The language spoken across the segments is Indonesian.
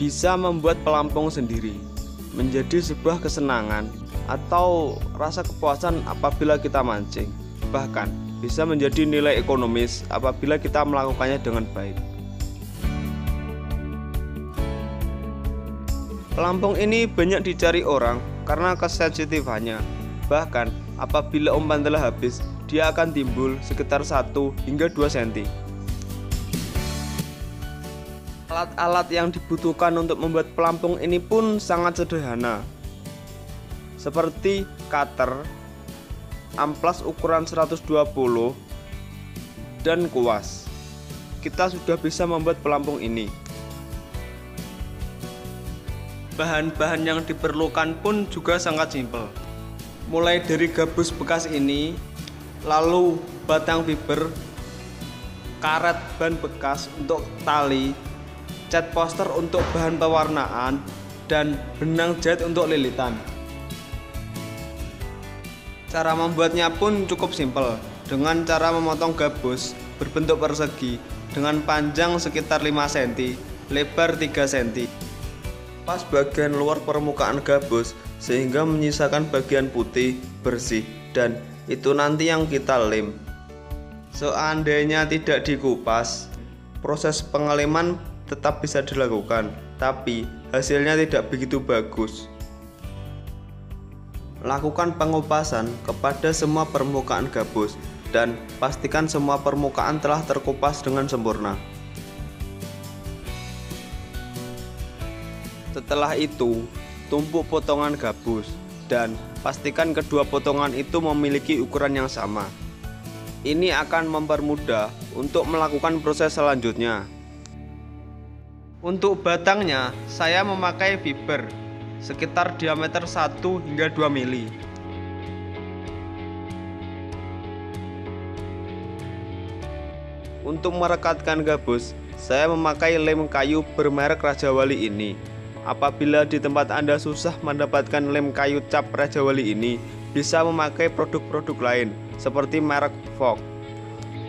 bisa membuat pelampung sendiri menjadi sebuah kesenangan atau rasa kepuasan apabila kita mancing. Bahkan bisa menjadi nilai ekonomis apabila kita melakukannya dengan baik. Pelampung ini banyak dicari orang karena kesensitifannya. Bahkan apabila umpan telah habis, dia akan timbul sekitar 1 hingga 2 cm. Alat-alat yang dibutuhkan untuk membuat pelampung ini pun sangat sederhana. Seperti cutter, amplas ukuran 120 dan kuas. Kita sudah bisa membuat pelampung ini. Bahan-bahan yang diperlukan pun juga sangat simpel. Mulai dari gabus bekas ini, lalu batang fiber, karet ban bekas untuk tali, cat poster untuk bahan pewarnaan, dan benang jahit untuk lilitan. Cara membuatnya pun cukup simpel, dengan cara memotong gabus berbentuk persegi dengan panjang sekitar 5 cm, lebar 3 cm. Pas bagian luar permukaan gabus sehingga menyisakan bagian putih, bersih, dan itu nanti yang kita lem. Seandainya tidak dikupas, proses pengeleman tetap bisa dilakukan, tapi hasilnya tidak begitu bagus. Lakukan pengupasan kepada semua permukaan gabus dan pastikan semua permukaan telah terkupas dengan sempurna. Setelah itu, tumpuk potongan gabus dan pastikan kedua potongan itu memiliki ukuran yang sama. Ini akan mempermudah untuk melakukan proses selanjutnya. Untuk batangnya, saya memakai fiber sekitar diameter 1 hingga 2 mili. Untuk merekatkan gabus, saya memakai lem kayu bermerek Raja Wali ini. Apabila di tempat Anda susah mendapatkan lem kayu cap Raja Wali ini, bisa memakai produk-produk lain seperti merek Vogue.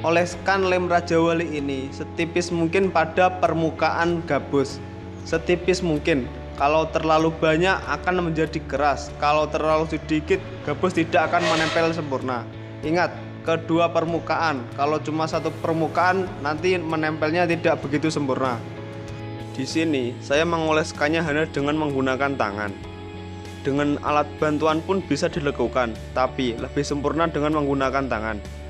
Oleskan lem Raja Wali ini setipis mungkin pada permukaan gabus. Setipis mungkin. Kalau terlalu banyak akan menjadi keras. Kalau terlalu sedikit, gabus tidak akan menempel sempurna. Ingat, kedua permukaan. Kalau cuma satu permukaan, nanti menempelnya tidak begitu sempurna. Di sini, saya mengoleskannya hanya dengan menggunakan tangan. Dengan alat bantuan pun bisa dilakukan, tapi lebih sempurna dengan menggunakan tangan.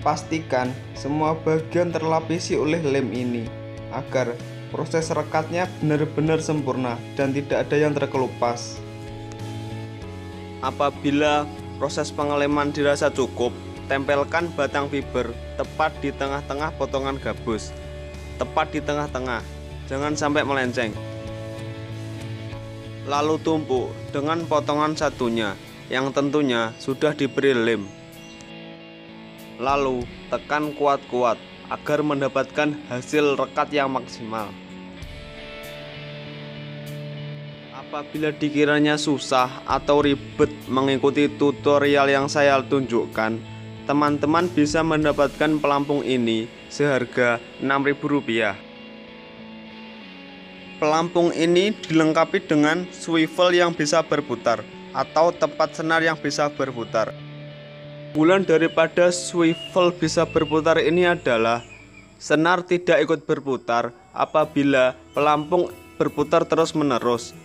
Pastikan semua bagian terlapisi oleh lem ini agar proses rekatnya benar-benar sempurna dan tidak ada yang terkelupas. Apabila proses pengeleman dirasa cukup, tempelkan batang fiber tepat di tengah-tengah potongan gabus. Tepat di tengah-tengah, jangan sampai melenceng. Lalu tumpuk dengan potongan satunya yang tentunya sudah diberi lem Lalu tekan kuat-kuat agar mendapatkan hasil rekat yang maksimal. Apabila dikiranya susah atau ribet mengikuti tutorial yang saya tunjukkan, teman-teman bisa mendapatkan pelampung ini seharga Rp6.000. Pelampung ini dilengkapi dengan swivel yang bisa berputar atau tempat senar yang bisa berputar. Bulan daripada swivel bisa berputar ini adalah senar tidak ikut berputar apabila pelampung berputar terus-menerus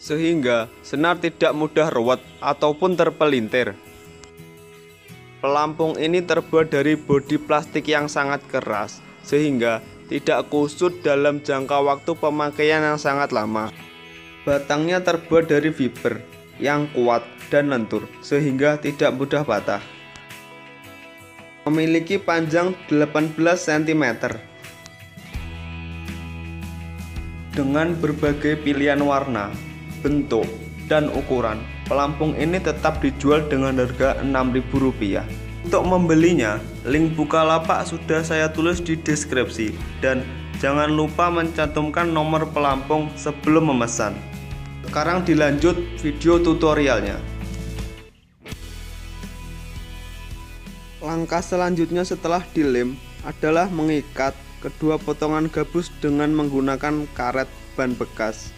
sehingga senar tidak mudah ruwet ataupun terpelintir. Pelampung ini terbuat dari bodi plastik yang sangat keras sehingga tidak kusut dalam jangka waktu pemakaian yang sangat lama. Batangnya terbuat dari fiber yang kuat dan lentur sehingga tidak mudah patah memiliki panjang 18 cm. Dengan berbagai pilihan warna, bentuk, dan ukuran, pelampung ini tetap dijual dengan harga Rp6.000. Untuk membelinya, link Bukalapak sudah saya tulis di deskripsi dan jangan lupa mencantumkan nomor pelampung sebelum memesan. Sekarang dilanjut video tutorialnya. Langkah selanjutnya setelah dilem adalah mengikat kedua potongan gabus dengan menggunakan karet ban bekas.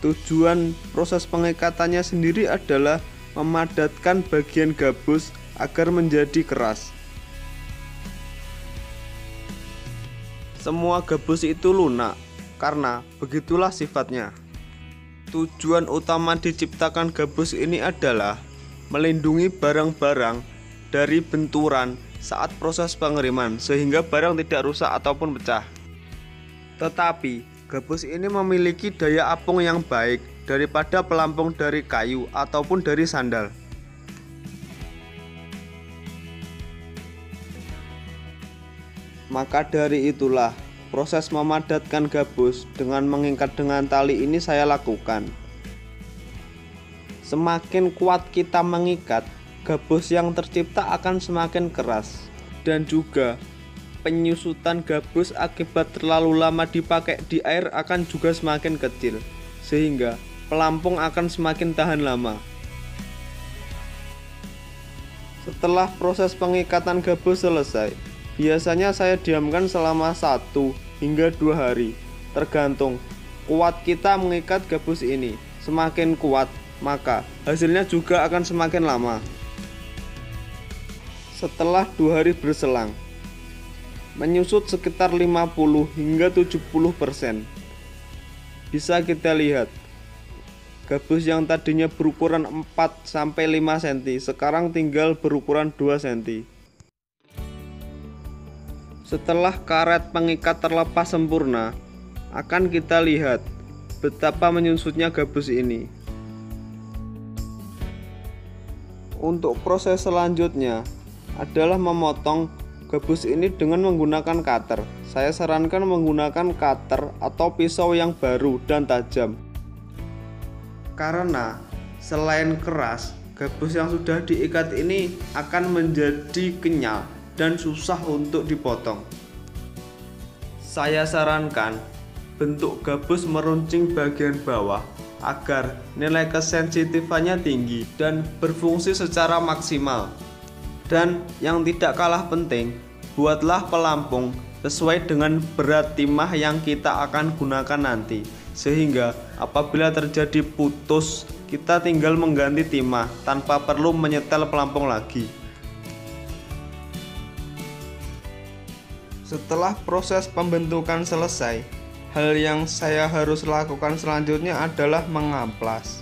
Tujuan proses pengikatannya sendiri adalah memadatkan bagian gabus agar menjadi keras. Semua gabus itu lunak karena begitulah sifatnya. Tujuan utama diciptakan gabus ini adalah melindungi barang-barang dari benturan saat proses pengiriman sehingga barang tidak rusak ataupun pecah. Tetapi, gabus ini memiliki daya apung yang baik daripada pelampung dari kayu ataupun dari sandal. Maka dari itulah proses memadatkan gabus dengan mengikat dengan tali ini saya lakukan. Semakin kuat kita mengikat, gabus yang tercipta akan semakin keras dan juga penyusutan gabus akibat terlalu lama dipakai di air akan juga semakin kecil sehingga pelampung akan semakin tahan lama. Setelah proses pengikatan gabus selesai, Biasanya saya diamkan selama satu hingga dua hari, tergantung kuat kita mengikat gabus ini. Semakin kuat, maka hasilnya juga akan semakin lama. Setelah dua hari berselang, menyusut sekitar 50 hingga 70 persen. Bisa kita lihat, gabus yang tadinya berukuran 4 sampai 5 cm sekarang tinggal berukuran 2 cm. Setelah karet pengikat terlepas sempurna, akan kita lihat betapa menyusutnya gabus ini. Untuk proses selanjutnya adalah memotong gabus ini dengan menggunakan cutter. Saya sarankan menggunakan cutter atau pisau yang baru dan tajam. Karena selain keras, gabus yang sudah diikat ini akan menjadi kenyal dan susah untuk dipotong. Saya sarankan bentuk gabus meruncing bagian bawah agar nilai kesensitifannya tinggi dan berfungsi secara maksimal. Dan yang tidak kalah penting, buatlah pelampung sesuai dengan berat timah yang kita akan gunakan nanti. Sehingga apabila terjadi putus, kita tinggal mengganti timah tanpa perlu menyetel pelampung lagi. Setelah proses pembentukan selesai, hal yang saya harus lakukan selanjutnya adalah mengamplas.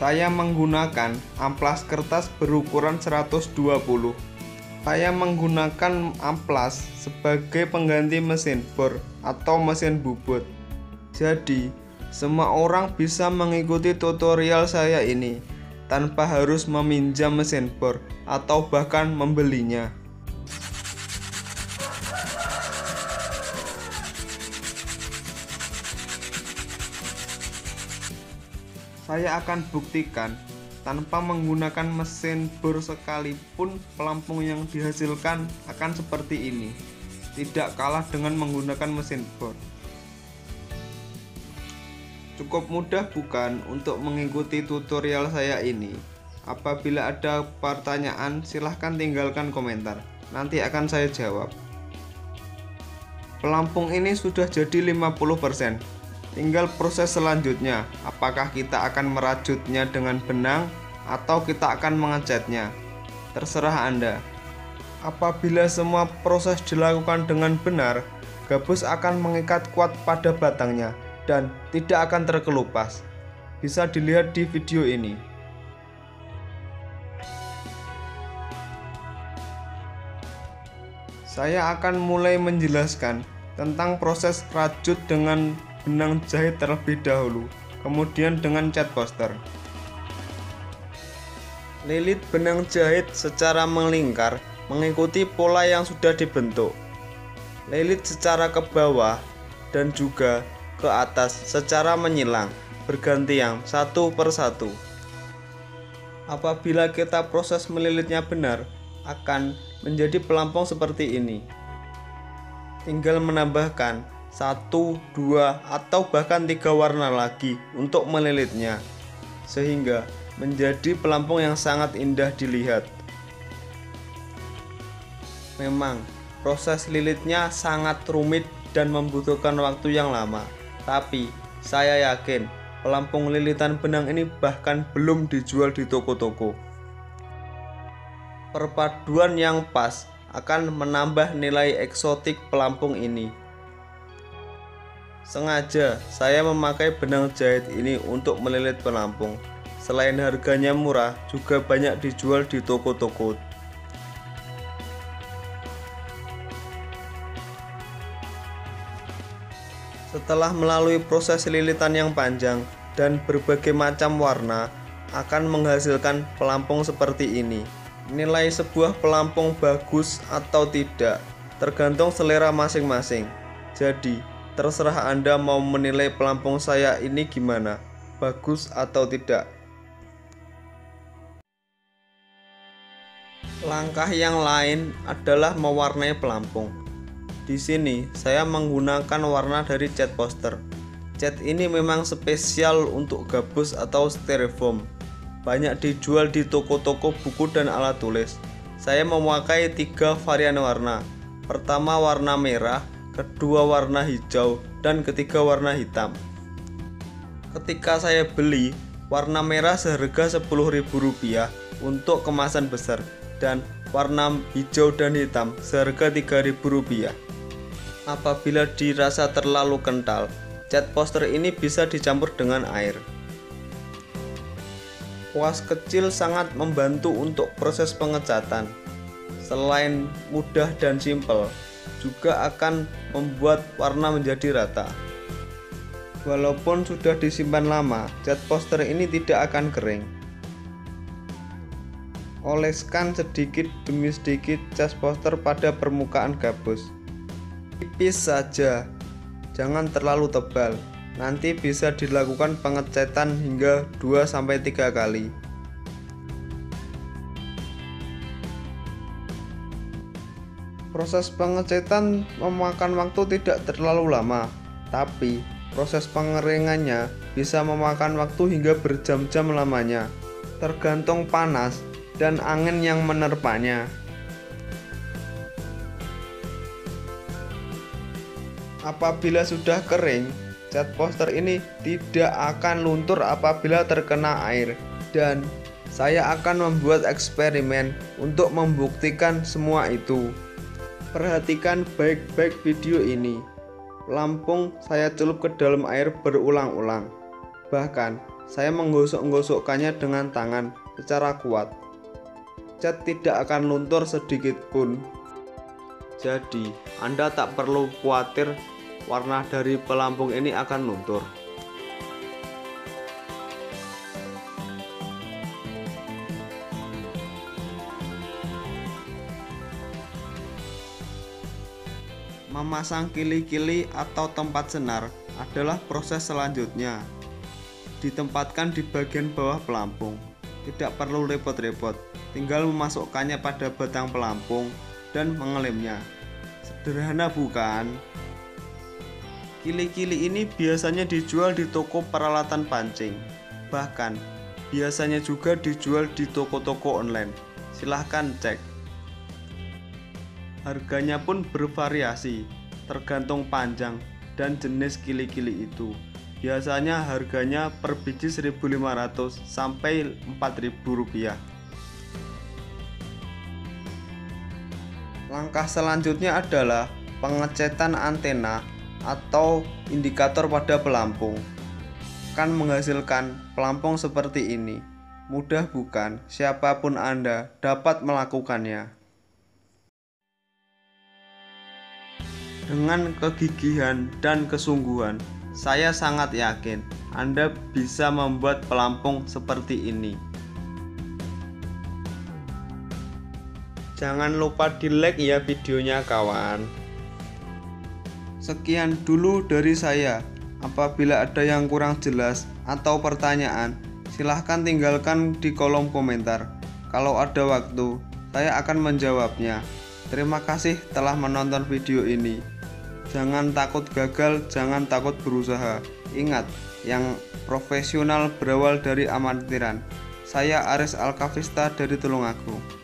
Saya menggunakan amplas kertas berukuran 120. Saya menggunakan amplas sebagai pengganti mesin bor atau mesin bubut. Jadi, semua orang bisa mengikuti tutorial saya ini tanpa harus meminjam mesin bor atau bahkan membelinya. Saya akan buktikan tanpa menggunakan mesin bor sekalipun pelampung yang dihasilkan akan seperti ini. Tidak kalah dengan menggunakan mesin bor. Cukup mudah bukan untuk mengikuti tutorial saya ini? Apabila ada pertanyaan, silahkan tinggalkan komentar. Nanti akan saya jawab. Pelampung ini sudah jadi 50%. Tinggal proses selanjutnya, apakah kita akan merajutnya dengan benang atau kita akan mengecatnya. Terserah Anda. Apabila semua proses dilakukan dengan benar, gabus akan mengikat kuat pada batangnya dan tidak akan terkelupas. Bisa dilihat di video ini. Saya akan mulai menjelaskan tentang proses rajut dengan benang jahit terlebih dahulu, kemudian dengan cat poster. Lilit benang jahit secara melingkar mengikuti pola yang sudah dibentuk. Lilit secara ke bawah dan juga ke atas secara menyilang, bergantian satu per satu. Apabila kita proses melilitnya benar, akan menjadi pelampung seperti ini. Tinggal menambahkan satu, dua, atau bahkan tiga warna lagi untuk melilitnya, sehingga menjadi pelampung yang sangat indah dilihat. Memang, proses lilitnya sangat rumit dan membutuhkan waktu yang lama. Tapi, saya yakin pelampung lilitan benang ini bahkan belum dijual di toko-toko. Perpaduan yang pas akan menambah nilai eksotik pelampung ini. Sengaja saya memakai benang jahit ini untuk melilit pelampung. Selain harganya murah, juga banyak dijual di toko-toko. Setelah melalui proses lilitan yang panjang dan berbagai macam warna, akan menghasilkan pelampung seperti ini. Nilai sebuah pelampung bagus atau tidak tergantung selera masing-masing. Jadi, terserah Anda mau menilai pelampung saya ini gimana, bagus atau tidak. Langkah yang lain adalah mewarnai pelampung. Di sini saya menggunakan warna dari cat poster. Cat ini memang spesial untuk gabus atau styrofoam. Banyak dijual di toko-toko buku dan alat tulis. Saya memakai tiga varian warna. Pertama warna merah, kedua warna hijau, dan ketiga warna hitam. Ketika saya beli, warna merah seharga Rp10.000 untuk kemasan besar dan warna hijau dan hitam seharga Rp3.000. Apabila dirasa terlalu kental, cat poster ini bisa dicampur dengan air. Kuas kecil sangat membantu untuk proses pengecatan. Selain mudah dan simpel, juga akan membuat warna menjadi rata. Walaupun sudah disimpan lama, cat poster ini tidak akan kering. Oleskan sedikit demi sedikit cat poster pada permukaan gabus tipis saja jangan terlalu tebal nanti bisa dilakukan pengecetan hingga 2-3 kali proses pengecetan memakan waktu tidak terlalu lama tapi proses pengeringannya bisa memakan waktu hingga berjam-jam lamanya tergantung panas dan angin yang menerpanya Apabila sudah kering, cat poster ini tidak akan luntur apabila terkena air dan saya akan membuat eksperimen untuk membuktikan semua itu. Perhatikan baik-baik video ini. Lampung saya celup ke dalam air berulang-ulang. Bahkan, saya menggosok-gosokkannya dengan tangan secara kuat. Cat tidak akan luntur sedikit pun. Jadi, Anda tak perlu khawatir warna dari pelampung ini akan luntur. Memasang kili-kili atau tempat senar adalah proses selanjutnya. Ditempatkan di bagian bawah pelampung. Tidak perlu repot-repot, tinggal memasukkannya pada batang pelampung dan mengelemnya. Sederhana bukan? Kili-kili ini biasanya dijual di toko peralatan pancing. Bahkan, biasanya juga dijual di toko-toko online. Silahkan cek. Harganya pun bervariasi, tergantung panjang dan jenis kili-kili itu. Biasanya harganya per biji 1.500 sampai 4.000 rupiah. Langkah selanjutnya adalah pengecetan antena atau indikator pada pelampung. Akan menghasilkan pelampung seperti ini. Mudah bukan? Siapa pun Anda dapat melakukannya. Dengan kegigihan dan kesungguhan, saya sangat yakin Anda bisa membuat pelampung seperti ini. Jangan lupa di like ya videonya kawan. Sekian dulu dari saya. Apabila ada yang kurang jelas atau pertanyaan, silahkan tinggalkan di kolom komentar. Kalau ada waktu, saya akan menjawabnya. Terima kasih telah menonton video ini. Jangan takut gagal, jangan takut berusaha. Ingat, yang profesional berawal dari amatiran. Saya Aris Alkavista dari Tulungagung.